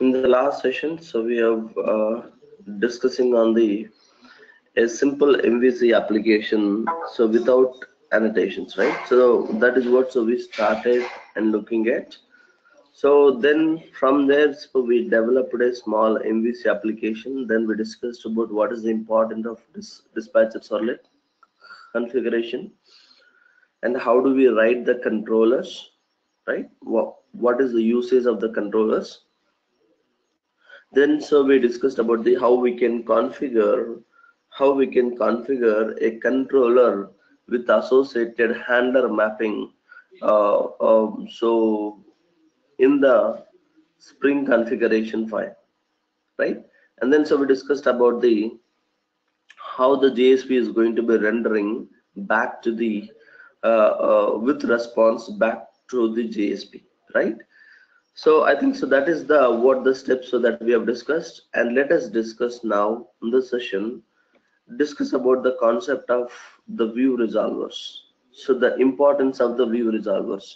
in the last session so we have uh, discussing on the a simple mvc application so without annotations right? So that is what so we started and looking at. So then from there so we developed a small mvc application. Then we discussed about what is the importance of this dispatcher servlet configuration. And how do we write the controllers right? What what is the usage of the controllers then so we discussed about the how we can configure how we can configure a controller with associated handler mapping. Uh, um, so in the spring configuration file right? And then so we discussed about the how the JSP is going to be rendering back to the uh, uh, with response back to the JSP right so I think so that is the what the steps so that we have discussed. And let us discuss now in this session discuss about the concept of the view resolvers. So the importance of the view resolvers.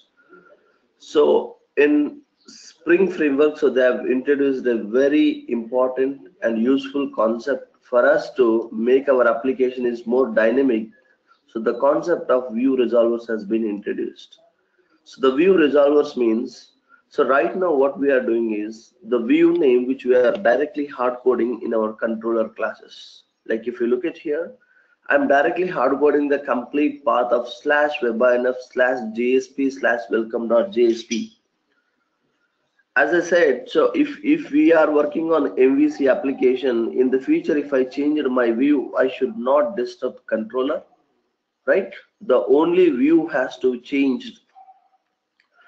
So in spring framework so they have introduced a very important and useful concept for us to make our application is more dynamic. So the concept of view resolvers has been introduced. So the view resolvers means so right now what we are doing is the view name which we are directly hard coding in our controller classes. Like if you look at here, I'm directly hard coding the complete path of slash webinf slash JSP slash welcome.jsp. As I said, so if, if we are working on MVC application in the future, if I change my view, I should not disturb controller, right? The only view has to change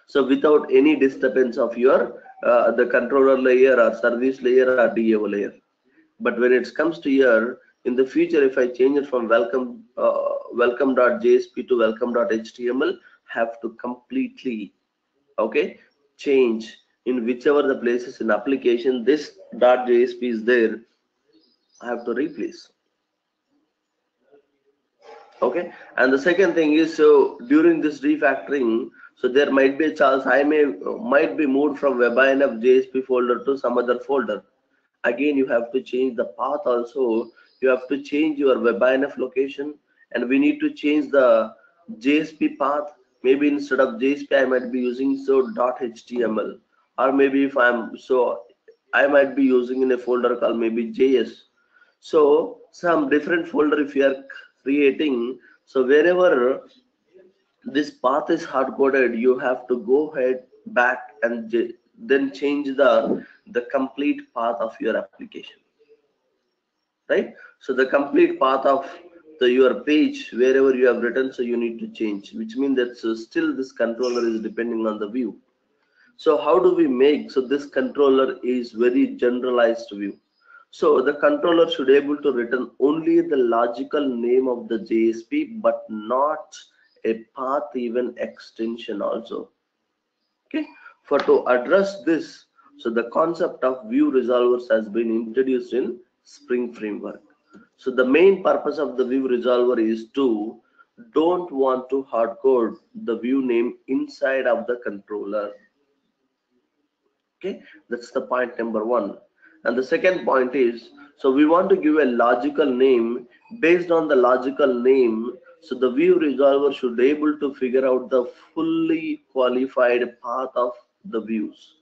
so without any disturbance of your uh, the controller layer or service layer or DAO layer. But when it comes to here in the future if I change it from welcome uh, welcome.jsp to welcome.html have to completely okay change in whichever the places in application this .jsp is there I have to replace. Okay? And the second thing is so during this refactoring so there might be a chance I may uh, might be moved from WebINF JSP folder to some other folder. Again, you have to change the path also. You have to change your WebINF location and we need to change the JSP path. Maybe instead of JSP, I might be using so .html or maybe if I'm so I might be using in a folder called maybe JS. So some different folder if you are creating. So wherever this path is hard coded you have to go ahead back and then change the the complete path of your application. Right? So the complete path of the your page wherever you have written so you need to change which means that so still this controller is depending on the view. So how do we make so this controller is very generalized view. So the controller should able to return only the logical name of the JSP but not a path even extension also. Okay? For to address this so the concept of view resolvers has been introduced in spring framework. So the main purpose of the view resolver is to don't want to hard code the view name inside of the controller. Okay? That's the point number one. And the second point is so we want to give a logical name based on the logical name so the view resolver should be able to figure out the fully qualified path of the views.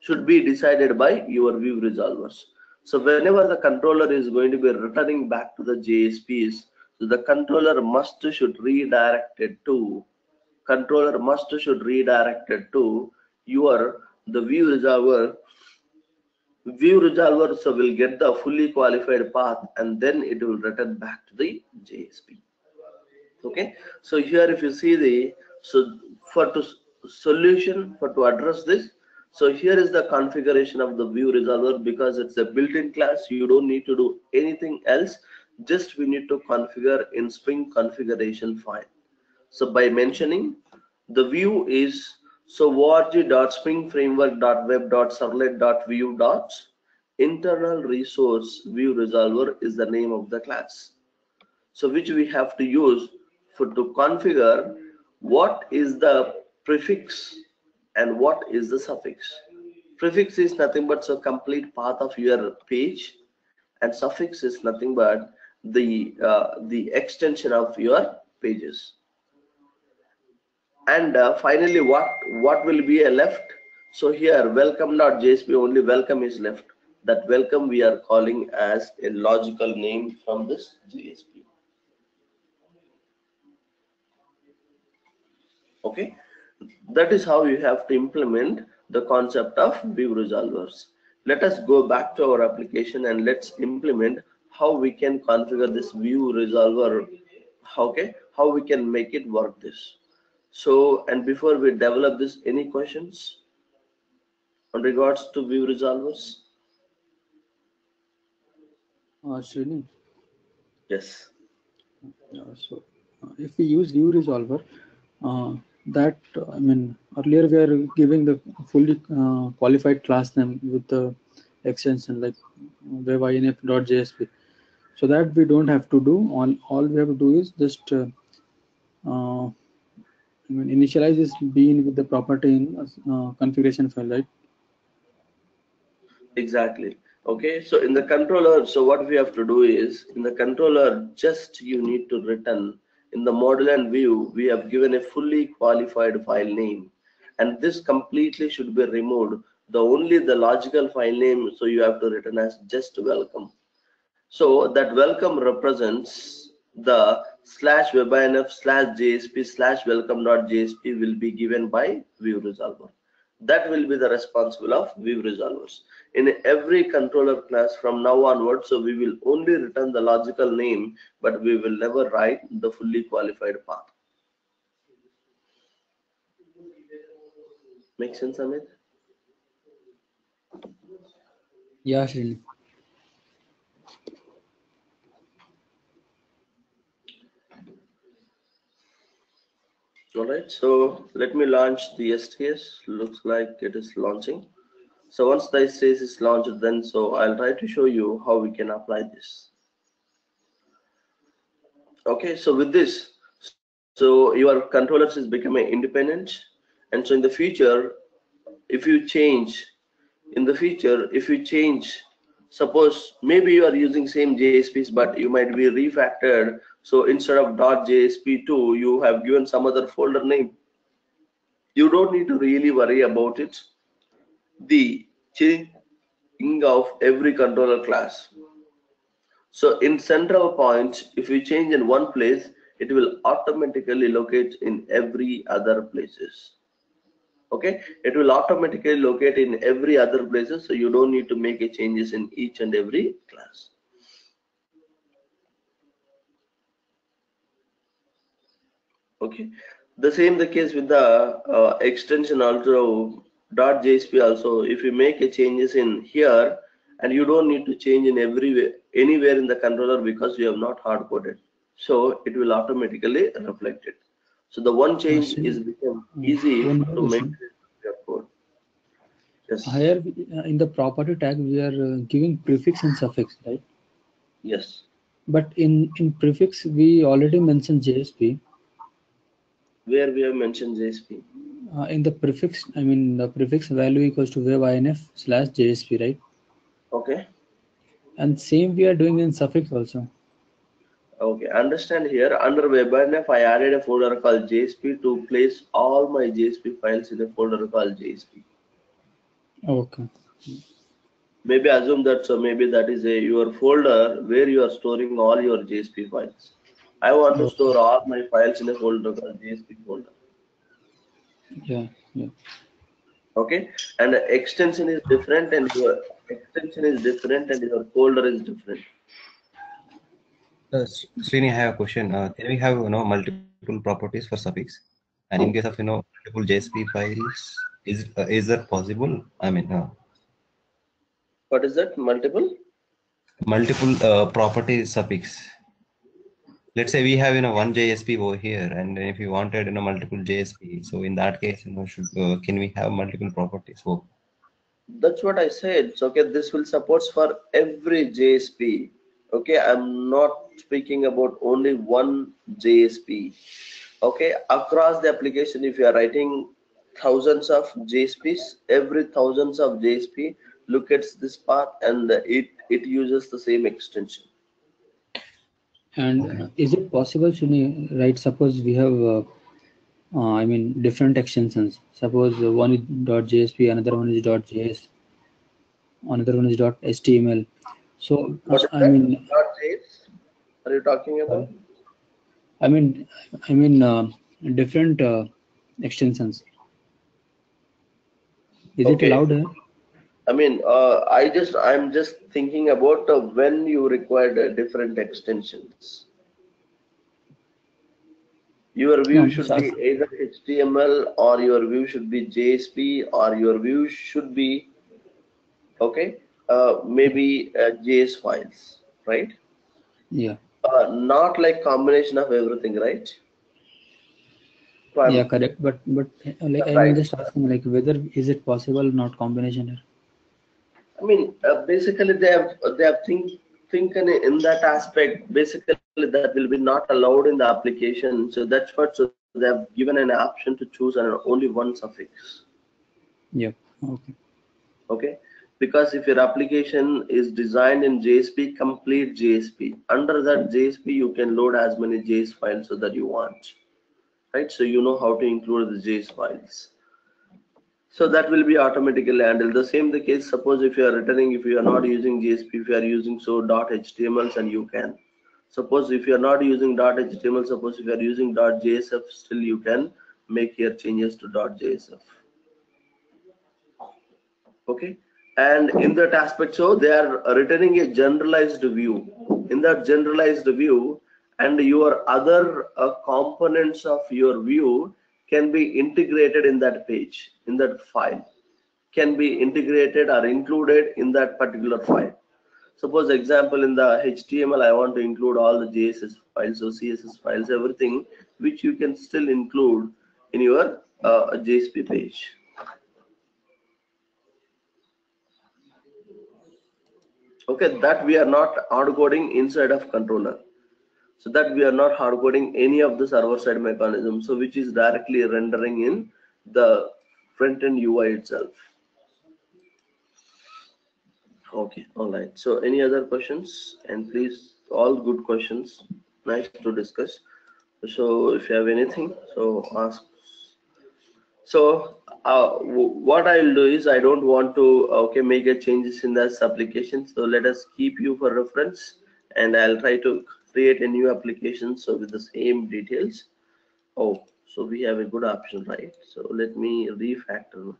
Should be decided by your view resolvers. So whenever the controller is going to be returning back to the JSPs, so the controller must should redirect it to controller must should redirect it to your the view resolver view resolver so will get the fully qualified path and then it will return back to the JSP okay? So here if you see the so for to solution for to address this so here is the configuration of the view resolver because it's a built-in class. You don't need to do anything else. Just we need to configure in spring configuration file. So by mentioning the view is so org.springframework.web.servlet.view dot internal resource view resolver is the name of the class. So which we have to use for to configure what is the prefix and what is the suffix. Prefix is nothing but a complete path of your page and suffix is nothing but the uh, the extension of your pages. And uh, finally what what will be a left? So here welcome.jsp only welcome is left. That welcome we are calling as a logical name from this JSP okay. That is how you have to implement the concept of view resolvers. Let us go back to our application and let's implement how we can configure this view resolver. Okay. How we can make it work this. So and before we develop this any questions on regards to view resolvers? Uh, Srini, yes. Uh, so uh, if we use view resolver, uh, that I mean earlier we are giving the fully uh, qualified class name with the extension like webinf.jsp. So that we don't have to do. All all we have to do is just uh, uh, I mean initialize this bean with the property in uh, configuration file, right? exactly okay so in the controller so what we have to do is in the controller just you need to return in the model and view we have given a fully qualified file name. And this completely should be removed. The only the logical file name so you have to return as just welcome. So that welcome represents the slash webinf slash jsp slash welcome dot jsp will be given by view resolver that will be the responsible of view resolvers. In every controller class from now onwards so we will only return the logical name but we will never write the fully qualified path. Make sense amit? Yeah, Srini. All right so let me launch the sts looks like it is launching. So once the sts is launched then so i'll try to show you how we can apply this. Okay so with this so your controllers is becoming independent. And so in the future if you change in the future if you change suppose maybe you are using same JSPs but you might be refactored. So instead of .jsp2 you have given some other folder name. You don't need to really worry about it. The changing of every controller class. So in central point if you change in one place it will automatically locate in every other places okay? It will automatically locate in every other places so you don't need to make a changes in each and every class. Okay? The same the case with the uh, extension also. dot jsp also if you make a changes in here and you don't need to change in everywhere anywhere in the controller because you have not hard coded so it will automatically reflect it so the one change is become easy to make your code yes Here uh, in the property tag we are uh, giving prefix and suffix, right? yes But in in prefix we already mentioned JSP. where we have mentioned jsp Uh, in the prefix, I mean the prefix value equals to web inf slash JSP, right? okay And same we are doing in suffix also. Okay understand here under webinf i added a folder called jsp to place all my jsp files in a folder called jsp Okay. maybe assume that so maybe that is a your folder where you are storing all your JSP files. I want to Okay. store all my files in a folder called JSP folder. Yeah. Yeah. Okay, and the extension is different, and your extension is different, and your folder is different. Uh, Srini, I have a question. Uh, can we have you know multiple properties for suffix? And in case of you know multiple JSP files, is uh, is that possible? I mean, uh, What is that? Multiple? multiple uh, property suffix. Let's say we have you know one JSP over here, and if you wanted you know multiple JSP, so in that case, you know, should uh, can we have multiple properties? So That's what I said. So okay, this will supports for every JSP. Okay, I'm not speaking about only one JSP. Okay, across the application, if you are writing thousands of JSPs. Every thousands of JSP look at this path and it it uses the same extension. And is it possible, Srini, right? Suppose we have, uh, uh, I mean, different extensions. Suppose one is .jsp, another one is .js, another one is .html. So, what I mean, Are you talking about? I mean, I mean, uh, different uh, extensions. Is Okay. it allowed here? I mean, uh, I just I'm just thinking about uh, when you required the different extensions. Your view No, should sorry. be either HTML or your view should be JSP or your view should be okay, uh, maybe uh, JS files, right? Yeah. Uh, not like combination of everything, right? Yeah, correct. But but uh, like I'm just asking, like whether is it possible not combination here? I mean, uh, basically they have they have think thinking in that aspect. Basically, that will be not allowed in the application. So that's what so they have given an option to choose and only one suffix. Yeah. Okay. Okay, because if your application is designed in JSP, complete JSP. Under that JSP, you can load as many JS files so that you want, right? So you know how to include the JS files. So that will be automatically handled. The same the case, suppose if you are returning, if you are not using JSP, if you are using so .htmls and you can. Suppose if you are not using .html, suppose if you are using .jsf, still you can make your changes to .jsf. Okay, and in that aspect, so they are returning a generalized view. In that generalized view, and your other uh, components of your view can be integrated in that page, in that file, can be integrated or included in that particular file. Suppose example in the HTML, I want to include all the JSS files or CSS files, everything which you can still include in your uh, JSP page. Okay, that we are not hard coding inside of controller. So that we are not hard coding any of the server side mechanism so which is directly rendering in the front end ui itself. Okay all right. So any other questions? And please all good questions. Nice to discuss. So if you have anything so ask so uh, what I'll do is I don't want to okay make a changes in this application. So let us keep you for reference, and I'll try to create a new application so with the same details. Oh, so we have a good option, right? So let me refactor.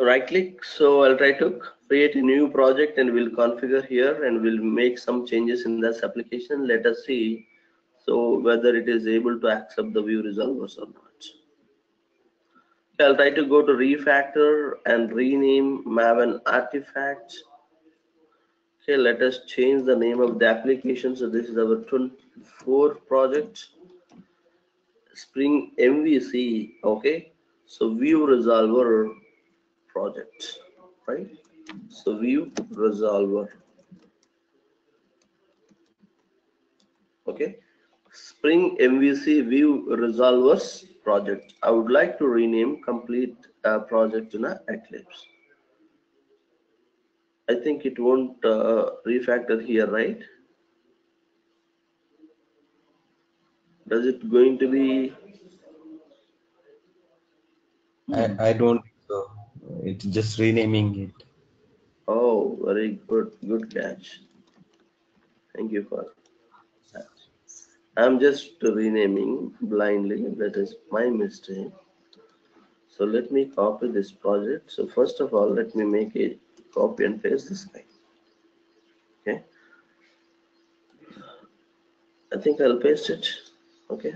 Right click. So I'll try to create a new project and we'll configure here and we'll make some changes in this application. Let us see so whether it is able to accept the view resolvers or not. I'll try to go to refactor and rename Maven artifact. Okay, let us change the name of the application. So this is our 24 project. Spring MVC. Okay, so view resolver project, right? So view resolver. Okay. Spring MVC View Resolvers project. I would like to rename complete uh, project in a Eclipse. I think it won't uh, refactor here, right? Does it going to be? I, I don't think so. It's just renaming it. Oh, very good, good catch. Thank you for. I'm just renaming blindly. That is my mistake. So let me copy this project. So first of all, let me make a copy and paste this guy. Okay. I think I'll paste it. Okay.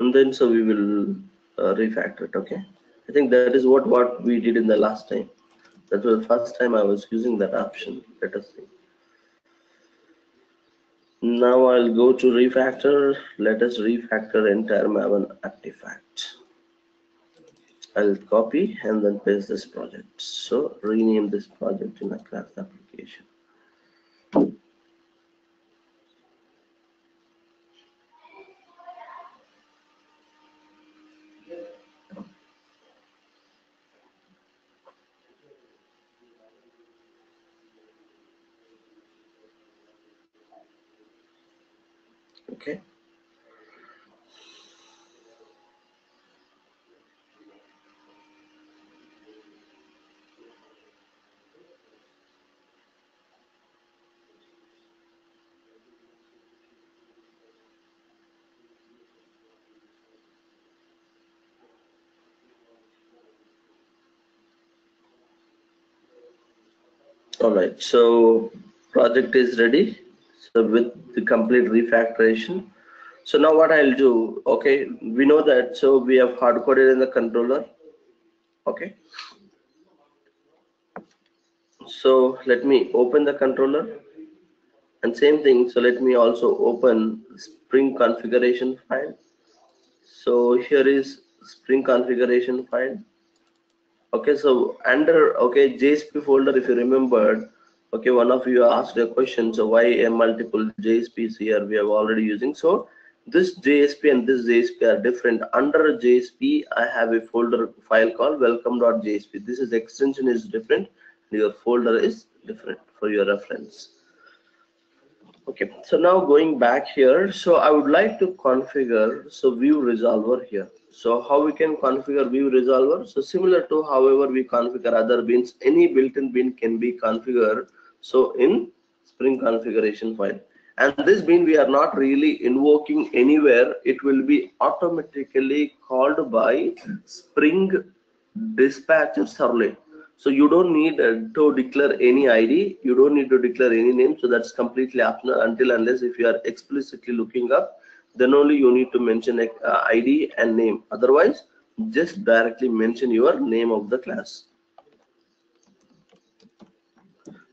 And then so we will uh, refactor it. Okay. I think that is what what we did in the last time. That was the first time I was using that option. Let us see. Now I'll go to refactor. Let us refactor entire Maven artifact. I'll copy and then paste this project. So rename this project in a class application. Okay. All right so project is ready so with the complete refactoration. So now what i'll do okay we know that so we have hard coded in the controller okay. So let me open the controller and same thing so let me also open spring configuration file. So here is spring configuration file okay so under okay jsp folder if you remembered okay one of you asked a question so why a multiple jsp's here we are already using so this jsp and this jsp are different under jsp i have a folder file called welcome.jsp this is extension is different your folder is different for your reference okay so now going back here so i would like to configure so view resolver here so how we can configure view resolver? So similar to however we configure other beans, any built-in bean can be configured. So in Spring configuration file. And this bean we are not really invoking anywhere. It will be automatically called by Spring dispatcher servlet. So you don't need uh, to declare any ID. You don't need to declare any name. So that's completely optional until unless if you are explicitly looking up then only you need to mention uh, id and name otherwise just directly mention your name of the class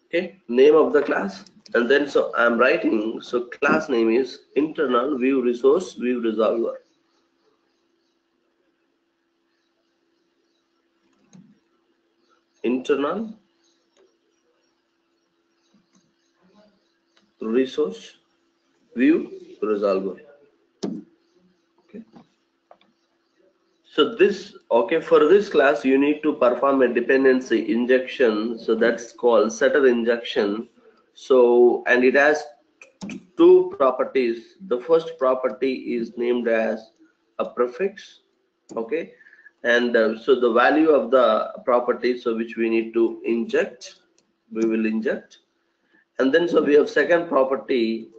okay name of the class. And then so i'm writing so class name is internal view resource view resolver internal resource view resolver so this okay for this class you need to perform a dependency injection. So that's called setter injection. So and it has two properties. The first property is named as a prefix okay? And uh, so the value of the property so which we need to inject we will inject. And then so we have second property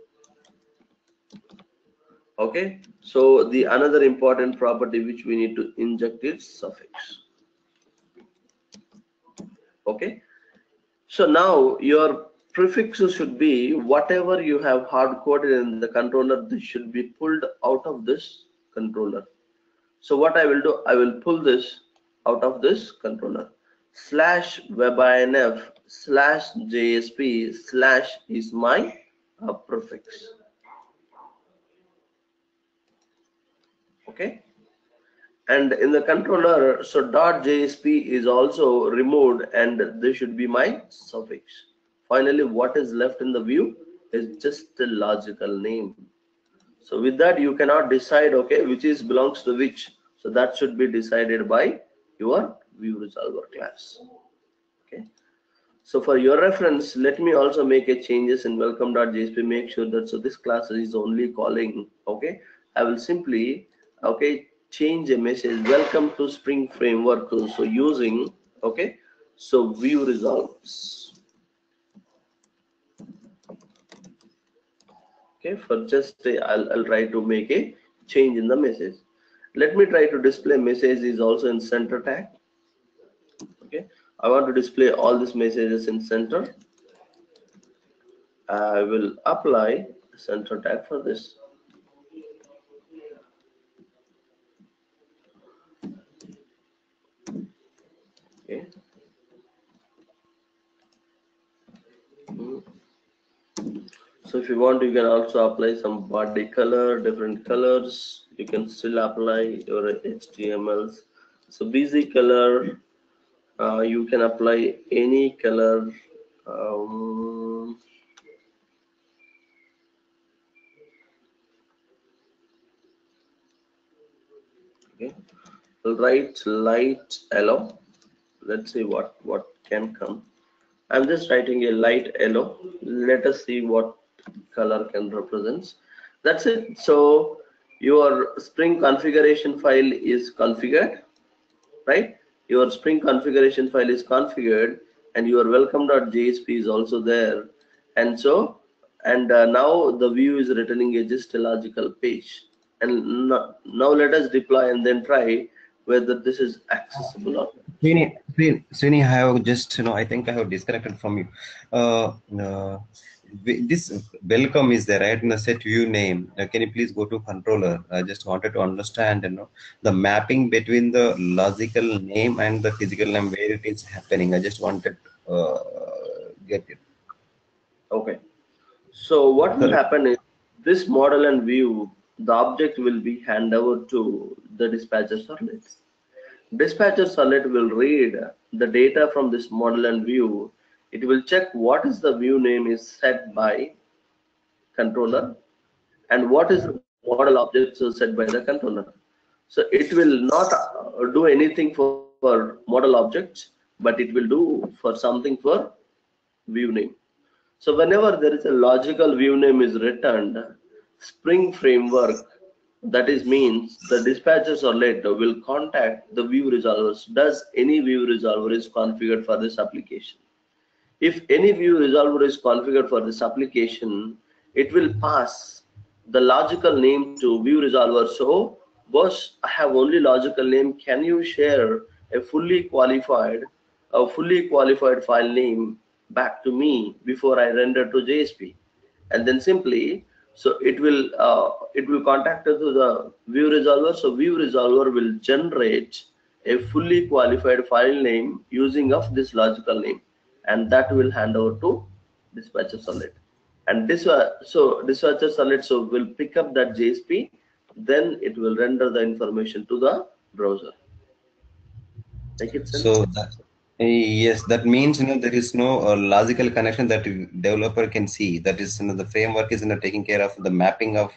okay so the another important property which we need to inject is suffix. Okay so now your prefixes should be whatever you have hard coded in the controller this should be pulled out of this controller. So what i will do i will pull this out of this controller. Slash webinf slash jsp slash is my uh, prefix okay. And in the controller so dot jsp is also removed and this should be my suffix. Finally what is left in the view is just the logical name. So with that you cannot decide okay which is belongs to which. So that should be decided by your view resolver class. Okay. So for your reference let me also make a changes in welcome.jsp make sure that so this class is only calling. Okay. I will simply okay change a message. Welcome to spring framework so using okay? So view results. Okay for just I'll, I'll try to make a change in the message. Let me try to display message is also in center tag. Okay i want to display all these messages in center. I will apply center tag for this okay so if you want you can also apply some body color different colors. You can still apply your htmls so bgcolor uh, you can apply any color um, okay. Right light yellow let's see what what can come. I'm just writing a light yellow. Let us see what color can represents that's it. So your spring configuration file is configured right? Your spring configuration file is configured and your welcome.jsp is also there. And so and uh, now the view is returning a just a logical page. And no, now let us deploy and then try whether this is accessible or not. Srini, Srini, I have just, you know, I think I have disconnected from you. Uh, uh, this welcome is there, right? In the set view name, uh, can you please go to controller? I just wanted to understand, you know, the mapping between the logical name and the physical name, where it is happening. I just wanted uh, get it. Okay. So what will happen is this model and view, the object will be handed over to the dispatcher servlet. Dispatcher servlet will read the data from this model and view. It will check what is the view name is set by controller and what is the model object set by the controller. So it will not uh, do anything for, for model objects, but it will do for something for view name. So whenever there is a logical view name is returned, Spring Framework, that is means the dispatcher servlet will contact the view resolvers. Does any view resolver is configured for this application? If any view resolver is configured for this application, it will pass the logical name to view resolver. So, boss, I have only logical name. Can you share a fully qualified, a fully qualified file name back to me before I render to JSP? And then simply, so it will uh, it will contact to the view resolver. So view resolver will generate a fully qualified file name using of this logical name. And that will hand over to dispatcher servlet and this so dispatcher servlet so will pick up that JSP then it will render the information to the browser. Make it sense So yes, that means you know there is no uh, logical connection that developer can see. That is, you know, the framework is you know taking care of the mapping of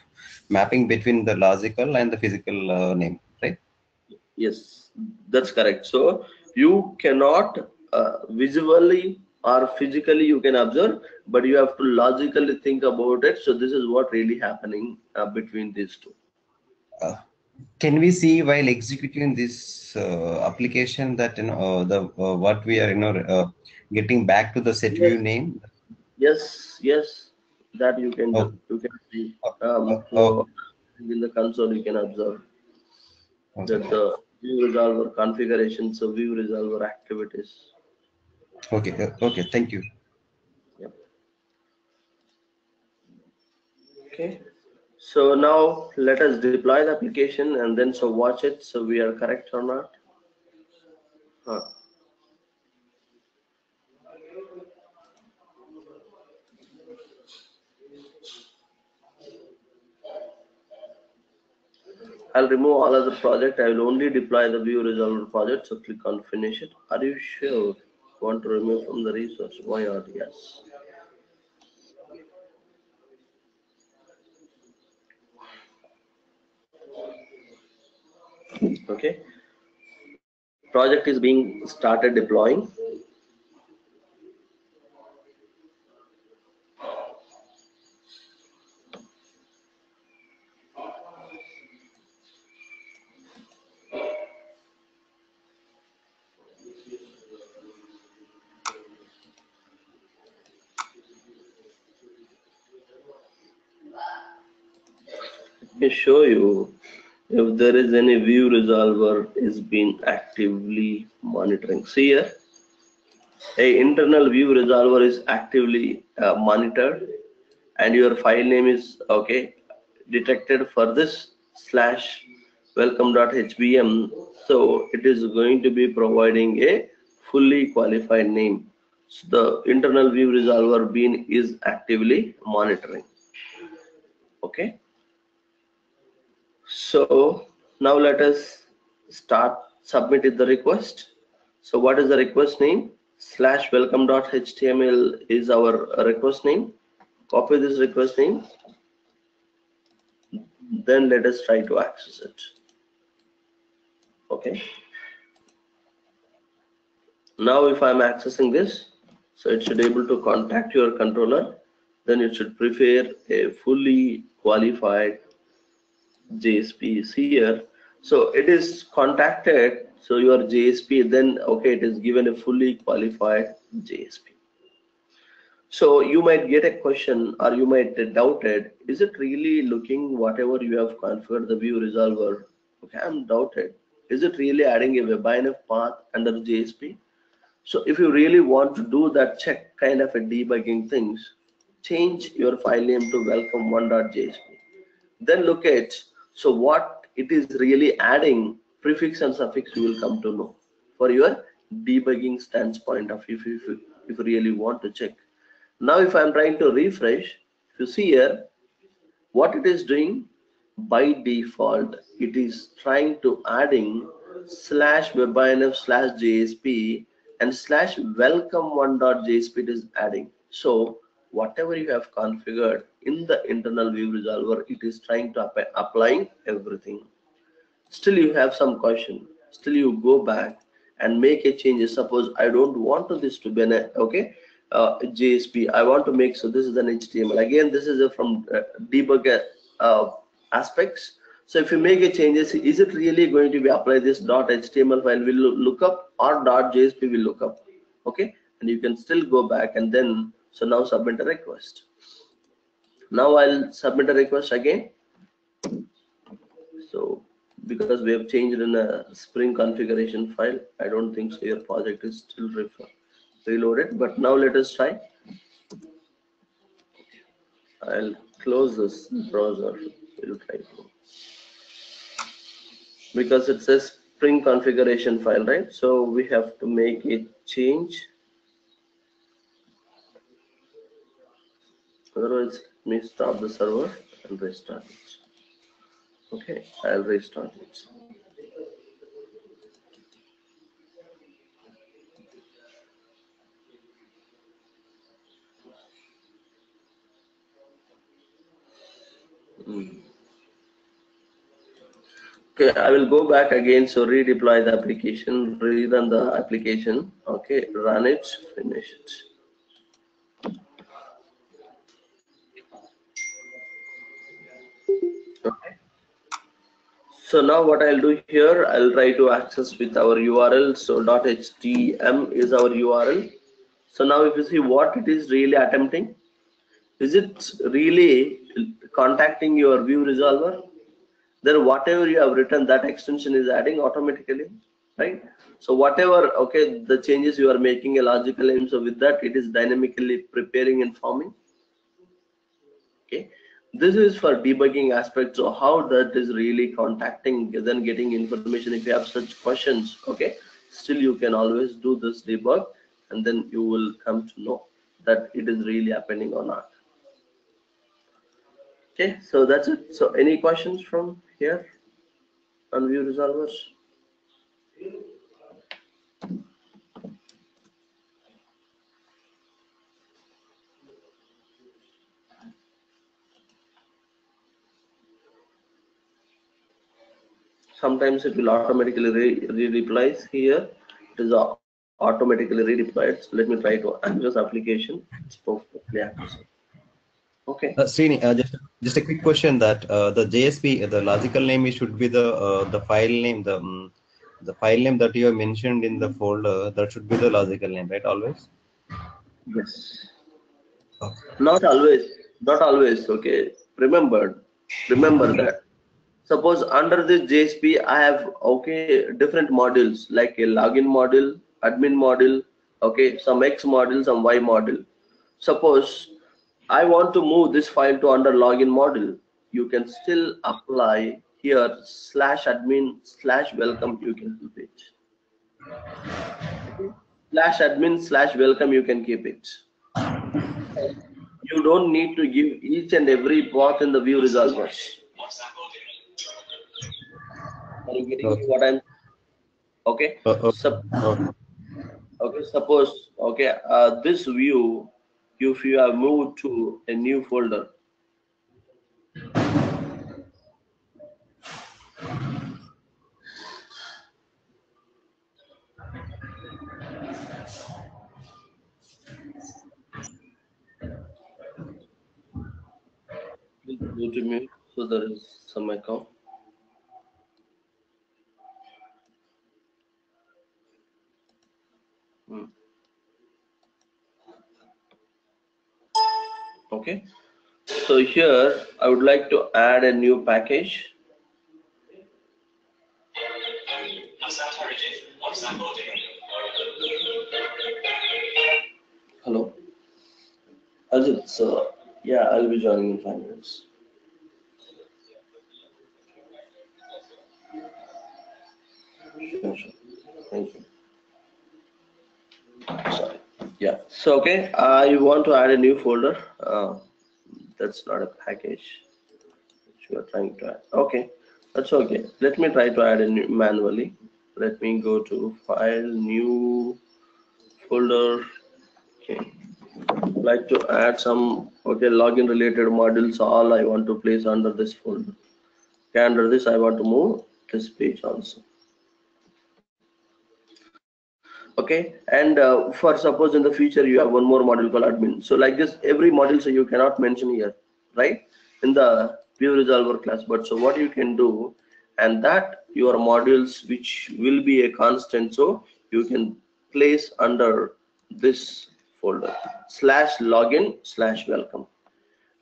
mapping between the logical and the physical uh, name, right? yes that's correct so you cannot uh, visually or physically you can observe but you have to logically think about it so this is what really happening uh, between these two Uh, can we see while executing this uh, application that you know uh, the uh, what we are you know uh, getting back to the set view name? yes yes that you can do Oh. you can see um, oh, so oh. in the console you can observe that the view resolver configuration, so view resolver activities Okay. uh, Okay. Thank you. Yep. Okay. So now let us deploy the application and then so watch it. So we are correct or not? Huh. I'll remove all other project. I will only deploy the view resolver project. So click on finish it. Are you sure? Want to remove from the resource? Why or yes? Okay. Project is being started deploying. Let me show you if there is any view resolver is being actively monitoring. See here, a internal view resolver is actively uh, monitored and your file name is okay detected for this slash welcome.htm so it is going to be providing a fully qualified name. So the internal view resolver bean is actively monitoring. Okay so now let us start submitting the request. So what is the request name? Slash welcome.html is our request name. Copy this request name. Then let us try to access it. Okay. Now if I'm accessing this, so it should be able to contact your controller. Then it should prepare a fully qualified JSP is here. So it is contacted. So your JSP then okay, it is given a fully qualified JSP. So you might get a question or you might doubt it. Is it really looking whatever you have configured the view resolver? Okay, I'm doubted. Is it really adding a WebINF path under JSP? So if you really want to do that check kind of a debugging things, change your file name to welcome one.jsp. Then look at so what it is really adding prefix and suffix you will come to know for your debugging standpoint of if you if you really want to check. Now if I'm trying to refresh, you see here what it is doing by default it is trying to adding slash webinf slash jsp and slash welcome one.jsp it is adding so whatever you have configured in the internal view resolver it is trying to apply applying everything still you have some question still you go back and make a change suppose i don't want this to be an okay uh, JSP. I want to make so this is an HTML. Again, this is from uh, debugger uh, aspects. So if you make a changes, is it really going to be apply this dot HTML file will look up or dot JSP will look up? Okay, and you can still go back and then so now submit a request. Now I'll submit a request again. So because we have changed in a Spring configuration file, I don't think so. Your project is still reloaded but now let us try I'll close this browser we'll try because it says spring configuration file right so we have to make a change otherwise me stop the server and restart it okay I'll restart it hmm. Okay, I will go back again. So redeploy the application, rerun the application. Okay, run it, finish it. So now what I'll do here, I'll try to access with our URL. So .htm is our URL. So now if you see what it is really attempting, is it really contacting your view resolver? Then whatever you have written, that extension is adding automatically, right? So whatever, okay, the changes you are making a logical name, so with that, it is dynamically preparing and forming. Okay, this is for debugging aspects. So how that is really contacting, then getting information. If you have such questions, okay, still you can always do this debug, and then you will come to know that it is really happening or not. Okay, so that's it. So any questions from here on view resolvers? Sometimes it will automatically re here. It is automatically re-replied. So let me try to access application. It's perfectly accessible. Okay. Uh, Srini, uh, just just a quick question that uh, the JSP, the logical name should be the uh, the file name, the um, the file name that you have mentioned in the folder. That should be the logical name, right? Always. Yes. Okay. Not always. Not always. Okay. Remember, remember that. Suppose under this JSP, I have okay different modules like a login module, admin module, okay, some X module, some Y module. Suppose I want to move this file to under login module. You can still apply here slash admin slash welcome. You can keep it. Slash admin slash welcome. You can keep it. You don't need to give each and every path in the view resolvers. Are you getting Okay. what I'm? Okay. Uh, okay. Sup- okay. okay. Suppose okay. Uh, this view if you have moved to a new folder. Please Go to mute. So there is some echo. Hmm. Okay. So here I would like to add a new package. Hello. Ajit, so yeah, I'll be joining in five minutes. Thank you. Sorry. Yeah. So okay, I want to add a new folder. Uh, that's not a package which we are trying to add. Okay, that's okay. Let me try to add a new manually. Let me go to file, new folder. Okay. Like to add some okay login related modules. All I want to place under this folder. Okay, under this I want to move this page also okay? And uh, for suppose in the future you have one more module called admin. So like this every module so you cannot mention here right? In the view resolver class. But so what you can do and that your modules which will be a constant so you can place under this folder. Slash login slash welcome.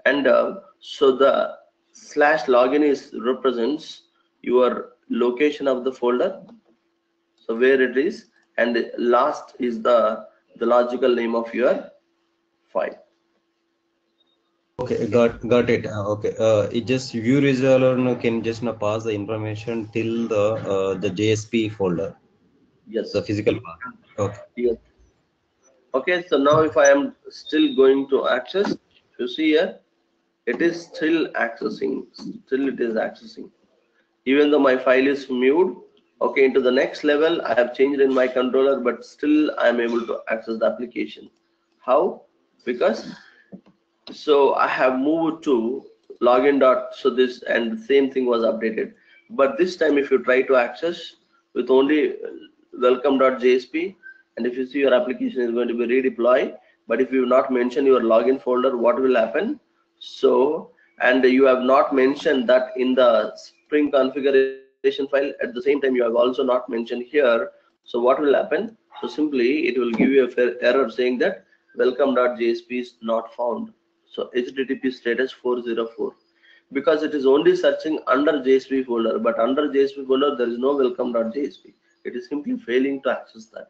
And uh, so the slash login is represents your location of the folder. So where it is and last is the the logical name of your file Okay, got got it. Uh, okay, uh, it just view resolver no, can just now pass the information till the uh, the JSP folder, yes the physical part. Okay. yes okay so now if i am still going to access you see here it is still accessing still it is accessing even though my file is mute okay into the next level i have changed in my controller but still i am able to access the application. How? Because so i have moved to login dot so this and the same thing was updated. But this time if you try to access with only welcome.jsp and if you see your application is going to be redeployed but if you not mention your login folder what will happen? So and you have not mentioned that in the spring configuration file. At the same time you have also not mentioned here. So what will happen? So simply it will give you a fair error saying that welcome.jsp is not found. So http status 404 because it is only searching under jsp folder but under jsp folder there is no welcome.jsp it is simply failing to access that.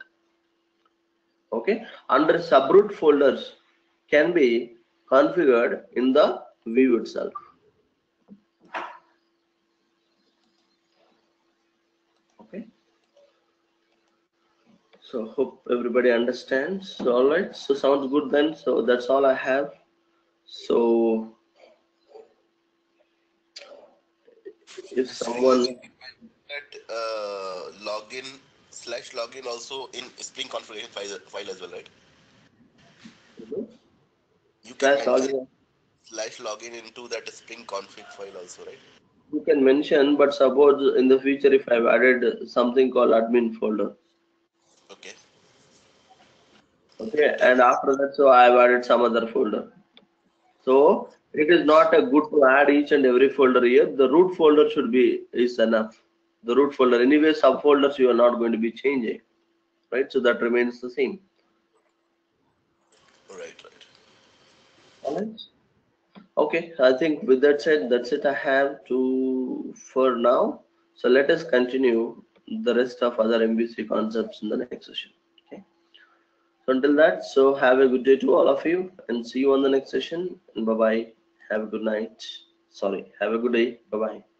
Okay? Under subroot folders can be configured in the view itself okay so hope everybody understands. So all right so sounds good then. So that's all i have. So if someone that uh, login slash login also in Spring configuration file, file as well, right? You can login. slash login into that Spring config file also, right? you can mention but suppose in the future if i've added something called admin folder Okay. Okay and after that so i've added some other folder. So it is not a good to add each and every folder here. The root folder should be is enough. The root folder. Anyway subfolders you are not going to be changing right? So that remains the same. Right, right. all right. Okay i think with that said that's it i have to for now. So let us continue the rest of other MVC concepts in the next session so until that so have a good day to all of you and see you on the next session. And bye bye have a good night. Sorry have a good day. Bye bye